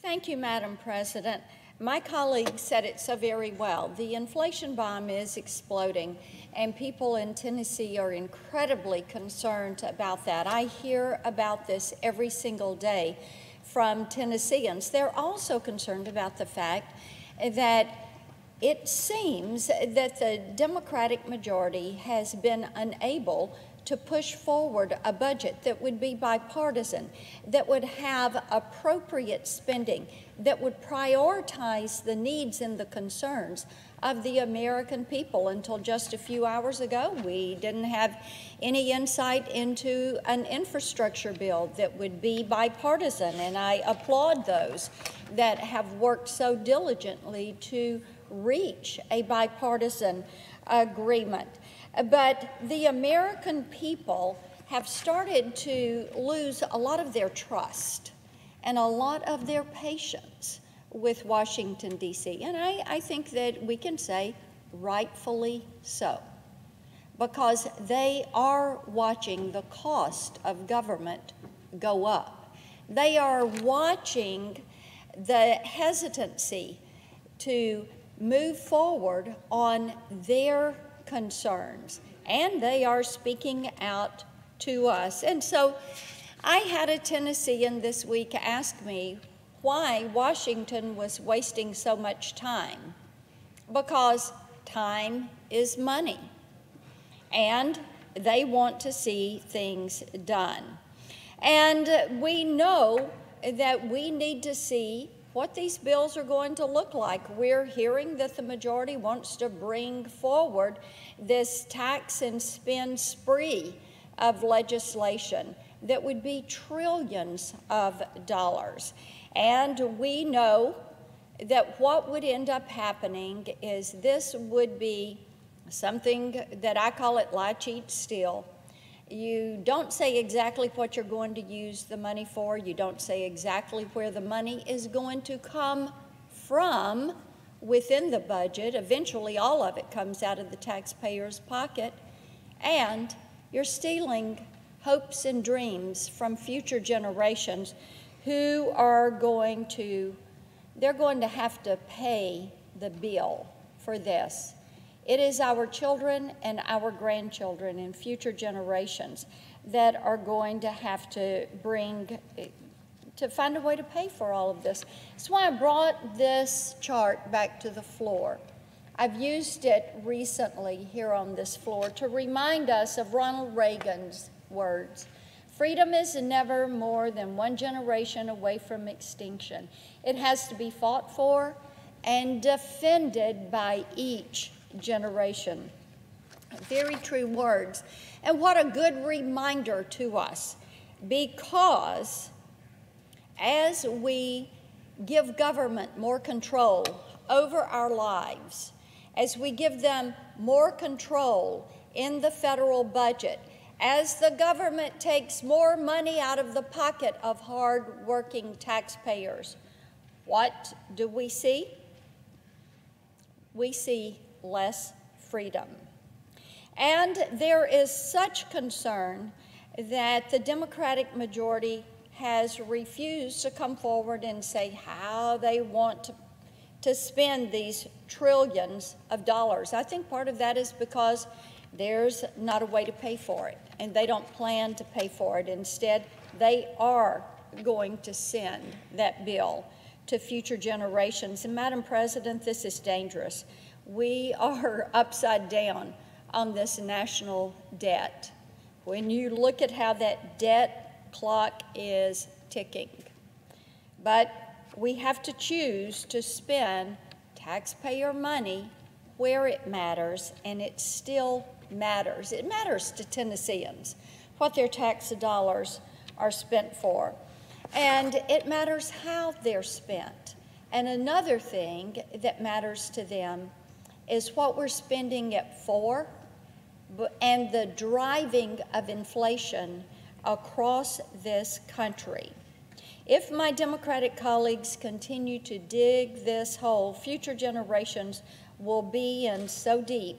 Thank you, Madam President. My colleague said it so very well. The inflation bomb is exploding, and people in Tennessee are incredibly concerned about that. I hear about this every single day from Tennesseans. They're also concerned about the fact that it seems that the Democratic majority has been unable to push forward a budget that would be bipartisan, that would have appropriate spending, that would prioritize the needs and the concerns of the American people. Until just a few hours ago, we didn't have any insight into an infrastructure bill that would be bipartisan, and I applaud those that have worked so diligently to reach a bipartisan agreement. But the American people have started to lose a lot of their trust and a lot of their patience with Washington, D.C. And I, I think that we can say rightfully so, because they are watching the cost of government go up. They are watching the hesitancy to move forward on their concerns, and they are speaking out to us. And so I had a Tennessean this week ask me why Washington was wasting so much time. Because time is money, and they want to see things done. And we know that we need to see what these bills are going to look like. We're hearing that the majority wants to bring forward this tax and spend spree of legislation that would be trillions of dollars. And we know that what would end up happening is this would be something that I call it lie, cheat, steal you don't say exactly what you're going to use the money for. You don't say exactly where the money is going to come from within the budget. Eventually, all of it comes out of the taxpayer's pocket. And you're stealing hopes and dreams from future generations who are going to, they're going to have to pay the bill for this. It is our children and our grandchildren and future generations that are going to have to bring, to find a way to pay for all of this. That's why I brought this chart back to the floor. I've used it recently here on this floor to remind us of Ronald Reagan's words. Freedom is never more than one generation away from extinction. It has to be fought for and defended by each generation. Very true words. And what a good reminder to us because as we give government more control over our lives, as we give them more control in the federal budget, as the government takes more money out of the pocket of hard-working taxpayers, what do we see? We see less freedom. And there is such concern that the Democratic majority has refused to come forward and say how they want to, to spend these trillions of dollars. I think part of that is because there's not a way to pay for it, and they don't plan to pay for it. Instead, they are going to send that bill to future generations. And Madam President, this is dangerous we are upside down on this national debt. When you look at how that debt clock is ticking. But we have to choose to spend taxpayer money where it matters, and it still matters. It matters to Tennesseans what their tax dollars are spent for. And it matters how they're spent. And another thing that matters to them is what we're spending it for and the driving of inflation across this country. If my Democratic colleagues continue to dig this hole, future generations will be in so deep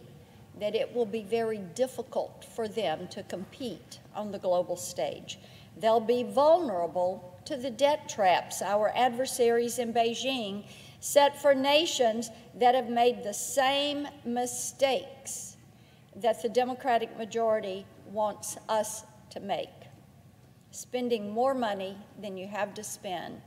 that it will be very difficult for them to compete on the global stage. They'll be vulnerable to the debt traps our adversaries in Beijing set for nations that have made the same mistakes that the Democratic majority wants us to make. Spending more money than you have to spend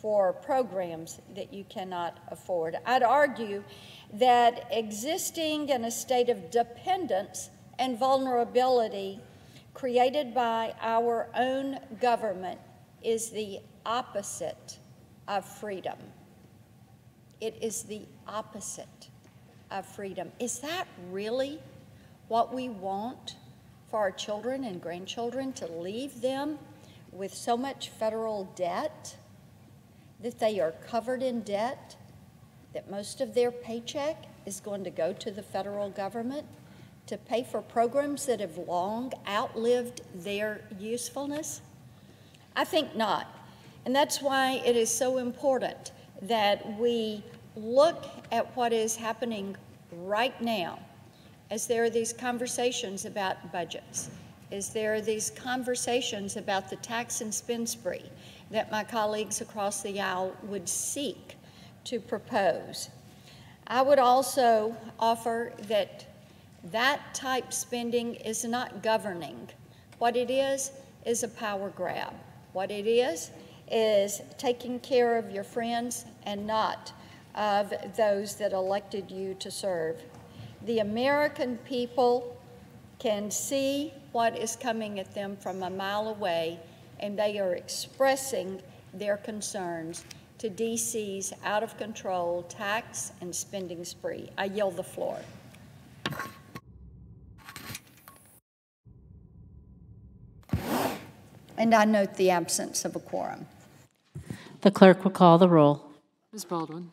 for programs that you cannot afford. I'd argue that existing in a state of dependence and vulnerability created by our own government is the opposite of freedom. It is the opposite of freedom. Is that really what we want for our children and grandchildren to leave them with so much federal debt that they are covered in debt, that most of their paycheck is going to go to the federal government to pay for programs that have long outlived their usefulness? I think not. And that's why it is so important that we look at what is happening right now as there are these conversations about budgets, as there are these conversations about the tax and spend spree that my colleagues across the aisle would seek to propose. I would also offer that that type spending is not governing. What it is, is a power grab. What it is, is taking care of your friends and not of those that elected you to serve. The American people can see what is coming at them from a mile away, and they are expressing their concerns to DC's out of control tax and spending spree. I yield the floor. And I note the absence of a quorum. The clerk will call the roll. Ms. Baldwin.